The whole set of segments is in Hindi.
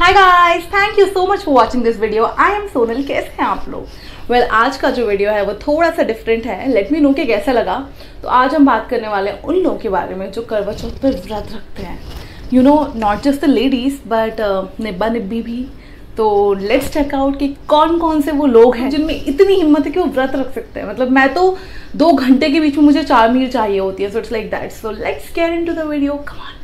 Hi guys thank you so much for watching this video I am Sonal कैसे हैं आप लोग? वेल well, आज का जो वीडियो है वो थोड़ा सा डिफरेंट है. लेट मी नो के कैसा लगा. तो आज हम बात करने वाले हैं उन लोगों के बारे में जो करवा चौथ पर व्रत रखते हैं. You know not just the ladies but निब्बा निब्बी भी. तो लेट्स चेक आउट कि कौन कौन से वो लोग हैं जिनमें इतनी हिम्मत है कि वो व्रत रख सकते हैं. मतलब मैं तो दो घंटे के बीच में मुझे चार मील चाहिए होती है so it's like that so let's get into the video कम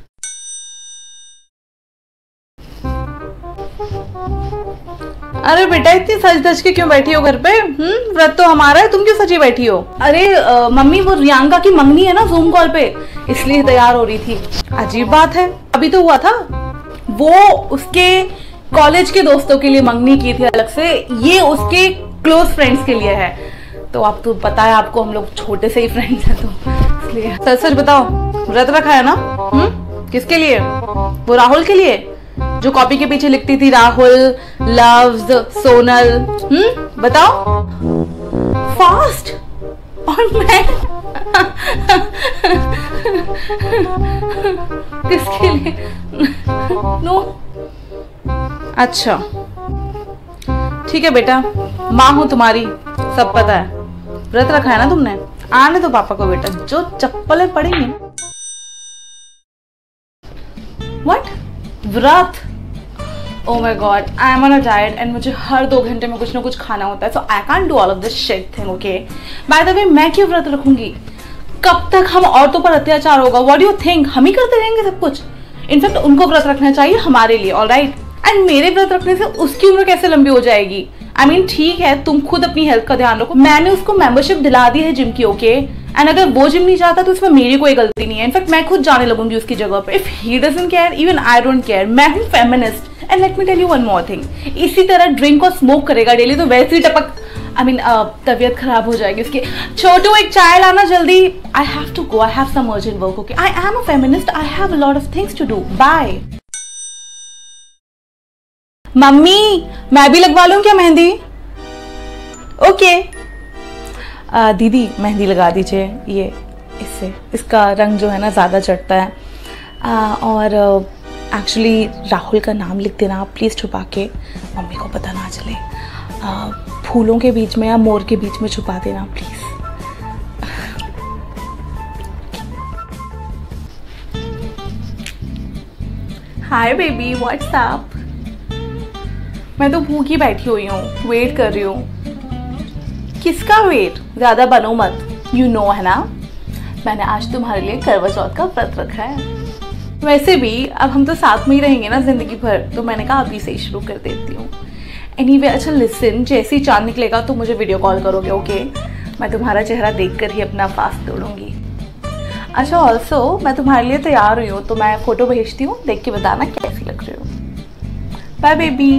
अरे बेटा इतनी सज धज के क्यों बैठी हो घर पे? हम्म व्रत तो हमारा है तुम क्यों सजी बैठी हो? अरे आ, मम्मी वो रियांका की मंगनी है ना जूम कॉल पे इसलिए तैयार हो रही थी। अजीब बात है अभी तो हुआ था। वो उसके कॉलेज के दोस्तों के लिए मंगनी की थी अलग से ये उसके क्लोज फ्रेंड्स के लिए है। तो आप तो पता है आपको हम लोग छोटे से ही फ्रेंड्स हैं तो इसलिए। सच सच बताओ व्रत रखा है ना? हम्म किसके लिए? वो राहुल के लिए? जो कॉपी के पीछे लिखती थी राहुल लव्स सोनल हम्म बताओ। फास्ट और मैं? किसके लिए? नो अच्छा। ठीक है बेटा, माँ हूँ तुम्हारी, सब पता है। व्रत रखा है ना तुमने? आने दो पापा को बेटा, जो चप्पलें पड़ेंगी what vrat? Oh my God I am on a diet and मुझे हर दो घंटे में कुछ ना कुछ खाना होता है so I can do all of this shit thing okay by the way मैं क्यों व्रत रखूँगी? कब तक हम औरतों पर अत्याचार होगा? वॉट यू थिंक हम ही करते रहेंगे सब कुछ? इनफैक्ट उनको व्रत रखना चाहिए हमारे लिए ऑल राइट एंड मेरे व्रत रखने से उसकी उम्र कैसे लंबी हो जाएगी? आई मीन ठीक है, तुम खुद अपनी हेल्थ का ध्यान रखो। मैंने उसको मेंबरशिप दिला दी है जिम की ओके एंड अगर वो जिम नहीं जाता तो उसमें मेरी कोई गलती नहीं है। इनफैक्ट मैं खुद जाने लगूँगी उसकी जगह पे। If he doesn't care even I don't care मैं हूँ feminist and let me tell you one more thing इसी तरह ड्रिंक और स्मोक करेगा डेली तो वैसे ही टपक आई मीन तबीयत खराब हो जाएगी उसकी। छोटू एक चाय लाना जल्दी। I have to go I have some urgent work okay I am a feminist I have a lot of things to do bye mummy मैं भी लगवा लूँ क्या मेहंदी? Okay okay. दीदी मेहंदी लगा दीजिए। ये इससे इसका रंग जो है ना ज़्यादा चढ़ता है। आ, और एक्चुअली राहुल का नाम लिख देना प्लीज़ छुपा के। मम्मी को पता ना चले। आ, फूलों के बीच में या मोर के बीच में छुपा देना प्लीज़ हाय बेबी व्हाट्सएप मैं तो भूखी बैठी हुई हूँ। वेट कर रही हूँ। किसका वेट ज़्यादा बनो मत। यू you नो know, है ना? मैंने आज तुम्हारे लिए करवा चौथ का व्रत रखा है। वैसे भी अब हम तो साथ में ही रहेंगे ना ज़िंदगी भर तो मैंने कहा अभी से ही शुरू कर देती हूँ। एनी वे अच्छा लिसन जैसे ही चाँद निकलेगा तो मुझे वीडियो कॉल करोगे ओके मैं तुम्हारा चेहरा देख कर ही अपना फास्ट तोड़ूँगी। अच्छा ऑल्सो मैं तुम्हारे लिए तैयार हुई हूँ तो मैं फ़ोटो भेजती हूँ देख के बताना कैसी लग रही हो। बाय बेबी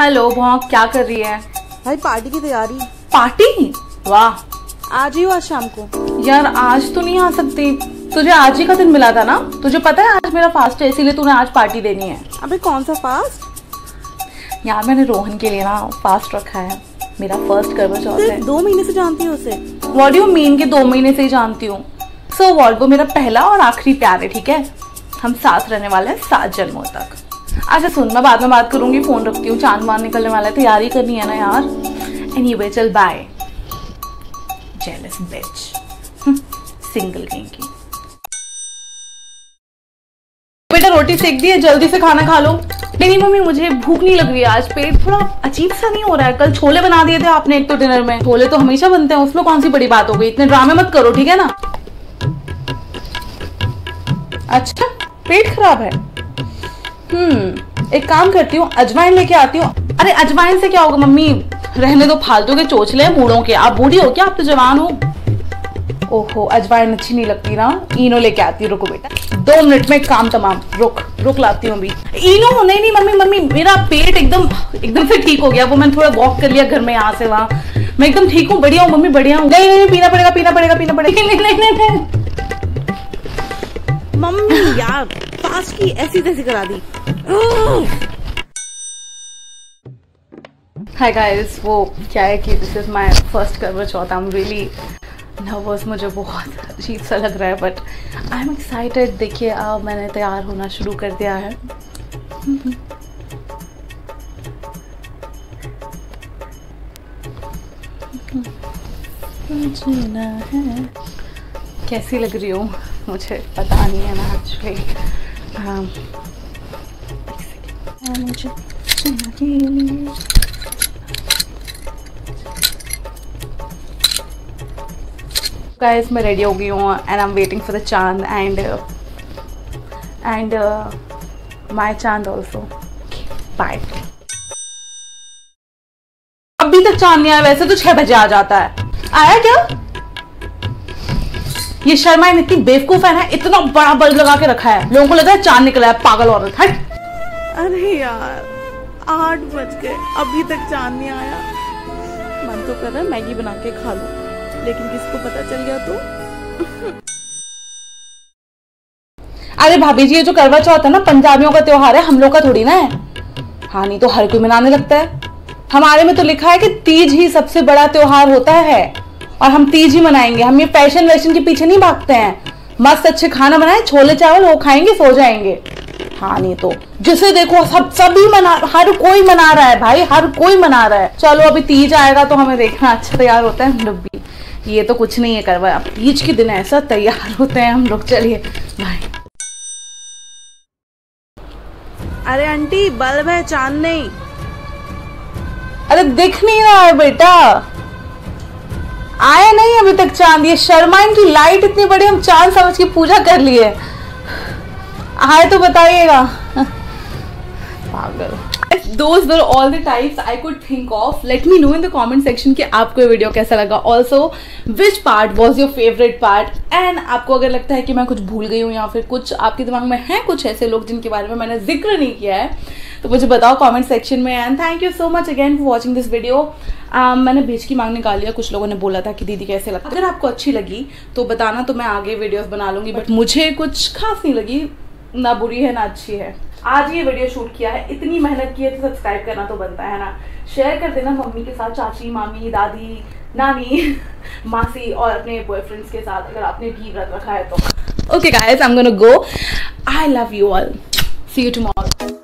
हेलो भौंक क्या कर रही है? भाई पार्टी की तैयारी। पार्टी वाह। आज ही हो आज शाम को। यार आज तो नहीं आ सकती। तुझे आज ही का दिन मिला था ना? तुझे पता है आज मेरा फास्ट है इसीलिए तूने आज पार्टी देनी है। अबे कौन सा फास्ट यार मैंने रोहन के लिए ना फास्ट रखा है। मेरा फ़र्स्ट करवा चौथ है। दो महीने से जानती हूँ उसे। वॉट यू मीन के दो महीने से ही जानती हूँ? सो वॉट वो मेरा पहला और आखिरी प्यार है ठीक है? हम साथ रहने वाले हैं सात जन्मों तक। अच्छा सुन मैं बाद में बात करूँगी फ़ोन रखती हूँ चाँद मान निकलने वाला है तैयारी करनी है ना यार? एनी वे चल बाय जेलस बिच सिंगल की। बेटा, रोटी सेक दी है, जल्दी से खाना खा लो। नहीं मम्मी, मुझे भूख नहीं लग रही आज, पेट थोड़ा अजीब सा नहीं हो रहा है। कल छोले बना दिए थे आपने एक तो डिनर में। छोले तो हमेशा बनते हैं, उसमें कौन सी बड़ी बात हो गई? इतने ड्रामे मत करो, ठीक है ना? अच्छा पेट खराब है। हम्म एक काम करती हूँ, अजवाइन लेके आती हूँ। अरे, अजवाइन से क्या होगा, मम्मी? रहने दो, फालतू के चोचले बूढ़ों के। आप बूढ़ी हो क्या? आप तो जवान हो। ओहो अजवाइन अच्छी नहीं लगती ना। इनो लेके आती रुको बेटा। दो मिनट में काम तमाम। रुक रुक लाती हूँ अभी। इनो नहीं नहीं मम्मी मम्मी मेरा पेट एकदम एकदम से ठीक हो गया। वो मैंने थोड़ा वॉक कर लिया घर में यहाँ से वहाँ। मैं एकदम ठीक हूँ बढ़िया हूँ मम्मी बढ़िया हूँ। नहीं नहीं पीना पड़ेगा पीना पड़ेगा पीना पड़ेगा। नहीं नहीं नहीं नहीं। मम्मी यार फास्ट की ऐसी तैसी करा दी। हाय गाइस वो क्या है कि this is my first Karva Chauth I am really nervous मुझे बहुत अजीब सा लग रहा है बट आई एम एक्साइटेड देखिए, अब मैंने तैयार होना शुरू कर दिया है। जीना है। कैसी लग रही हूँ? मुझे पता नहीं है ना एक्चुअली मुझे guys, मैं रेडी हो गई हूँ and I am waiting for the chand and and my chand also bye अभी तक चाँद नहीं आया, वैसे तो छह बजे आ जाता है। आया क्या? ये शर्मा इन इतनी बेवकूफ़ है ना, इतना बड़ा बल्ब लगा के रखा है। लोगों को लगा है चाँद निकला है, पागल औरत हट अरे यार, आठ बज गए, अभी तक चाँद नहीं आया। मन तो कर रहा है मैगी बना के खा लूँ। लेकिन किसको पता चल गया तो? अरे भाभी जी, ये जो करवा चौथ है ना, पंजाबियों का त्योहार है, हम लोग का थोड़ी ना है। हाँ नहीं तो हर कोई मनाने लगता है। हमारे में तो लिखा है कि तीज ही सबसे बड़ा त्योहार होता है और हम तीज ही मनाएँगे। हम ये फ़ैशन वैशन के पीछे नहीं भागते हैं। मस्त अच्छे खाना बनाए, छोले चावल, वो खाएँगे, सो जाएँगे। हाँ नहीं तो। जिसे देखो, सब, सभी मना, हर कोई मना रहा है, भाई, हर कोई मना रहा है। चलो, अभी तीज आएगा तो हमें देखना अच्छा तैयार होता है ये तो कुछ नहीं है करवा। तीज के दिन ऐसा तैयार होते हैं हम लोग चलिए भाई अरे आंटी बल्ब है चाँद नहीं। अरे दिख नहीं रहा है बेटा। आया नहीं अभी तक चाँद ये शर्मा की लाइट इतनी बड़ी हम चाँद समझ के पूजा कर लिए। आए तो बताइएगा। पागल। Those were all the types I could think of let me know in the comment section कि आपको ये वीडियो कैसा लगा. Also which part was your favourite part and आपको अगर लगता है कि मैं कुछ भूल गई हूँ या फिर कुछ आपके दिमाग में है कुछ ऐसे लोग जिनके बारे में मैंने ज़िक्र नहीं किया है तो मुझे बताओ कमेंट सेक्शन में. And thank you so much again for watching this video मैंने भेज की मांग निकाल लिया कुछ लोगों ने बोला था कि दीदी कैसे लगा, अगर आपको अच्छी लगी तो बताना तो मैं आगे वीडियोस बना लूँगी बट मुझे कुछ खास नहीं लगी, ना बुरी है, ना अच्छी है। आज ये वीडियो शूट किया है, इतनी मेहनत की है तो सब्सक्राइब करना तो बनता है ना। शेयर कर देना मम्मी के साथ, चाची, मामी, दादी, नानी, मासी और अपने बॉयफ्रेंड्स के साथ, अगर आपने भी व्रत रखा है तो। Okay guys I am gonna go I love you all see you tomorrow